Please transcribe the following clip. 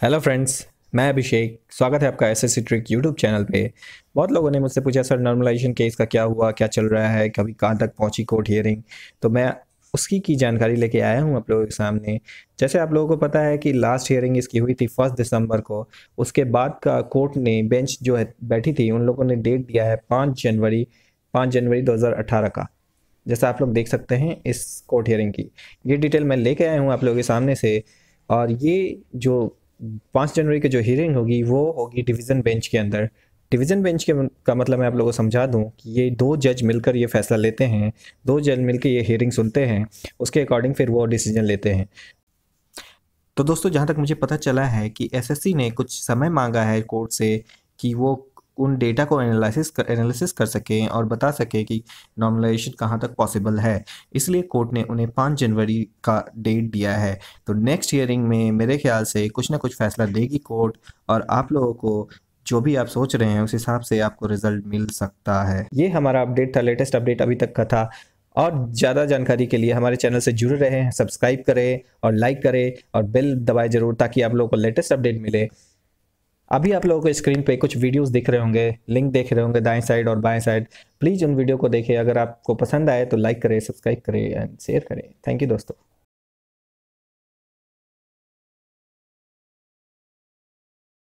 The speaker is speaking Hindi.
हेलो फ्रेंड्स मैं अभिषेक। स्वागत है आपका S S trick YouTube channel पे। बहुत लोगों ने मुझसे पूछा, सर नॉर्मलाइजेशन केस का क्या हुआ? क्या चल रहा है? कभी कहाँ तक पहुँची कोर्ट हियरिंग तो मैं उसकी की जानकारी लेके आया हूँ आप लोगों के सामने। जैसे आप लोगों को पता है कि लास्ट हियरिंग इसकी हुई थी फ़र्स्ट दिसंबर को। उसके बाद का कोर्ट ने बेंच जो है, बैठी थी, उन लोगों ने डेट दिया है पाँच जनवरी पाँच जनवरी दो हज़ार अठारह का। जैसा आप लोग देख सकते हैं इस कोर्ट हियरिंग की। ये डिटेल मैं लेके आया हूँ आप लोगों के सामने से। और ये जो पाँच जनवरी की जो हियरिंग होगी, वो होगी डिवीज़न बेंच के अंदर। डिवीज़न बेंच के का मतलब मैं आप लोगों को समझा दूँ कि ये दो जज मिलकर ये फैसला लेते हैं, दो जज मिलकर ये हियरिंग सुनते हैं, उसके अकॉर्डिंग फिर वो डिसीज़न लेते हैं। तो दोस्तों, जहाँ तक मुझे पता चला है कि एसएससी ने कुछ समय मांगा है कोर्ट से कि वो उन डेटा को एनालिसिस कर एनालिसिस कर सकें और बता सके कि नॉर्मलाइजेशन कहाँ तक पॉसिबल है। इसलिए कोर्ट ने उन्हें पाँच जनवरी का डेट दिया है। तो नेक्स्ट हियरिंग में मेरे ख्याल से कुछ ना कुछ फैसला देगी कोर्ट और आप लोगों को जो भी आप सोच रहे हैं उस हिसाब से आपको रिज़ल्ट मिल सकता है। ये हमारा अपडेट था लेटेस्ट अपडेट अभी तक का था। और ज़्यादा जानकारी के लिए हमारे चैनल से जुड़े रहें सब्सक्राइब करें और लाइक करें और बेल दबाए ज़रूर ताकि आप लोगों को लेटेस्ट अपडेट मिले। अभी आप लोगों को स्क्रीन पे कुछ वीडियोस दिख रहे होंगे लिंक देख रहे होंगे, दाएँ साइड और बाएँ साइड प्लीज़ उन वीडियो को देखें। अगर आपको पसंद आए तो लाइक करें सब्सक्राइब करें एंड शेयर करें। थैंक यू दोस्तों।